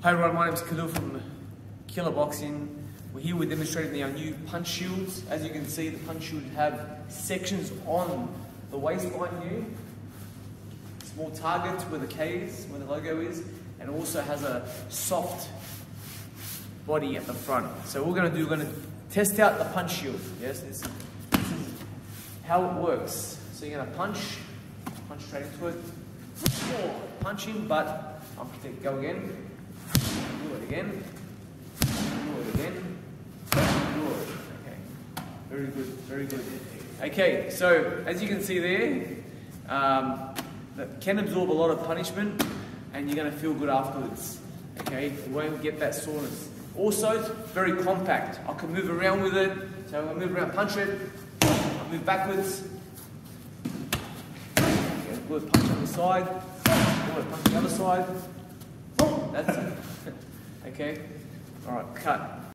Hi everyone, my name is Khalil from Killa Boxing. We're here with demonstrating our new punch shields. As you can see, the punch shield have sections on the waistline here. Small target where the K is, where the logo is, and also has a soft body at the front. So what we're gonna do, we're gonna test out the punch shield. Yes, this, this is how it works. So you're gonna punch, punch straight into it, punching, but I'm gonna go again. It again. Do it again. Do it. Okay. Very good. Very good. Okay. So as you can see there, um, that can absorb a lot of punishment, and you're going to feel good afterwards. Okay. You won't get that soreness. Also, it's very compact. I can move around with it. So I move around, punch it. I move backwards. Good. Punch on the side. Good. Punch the other side. That's it. Okay? All right, cut.